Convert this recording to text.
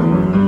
mm mm-hmm. you.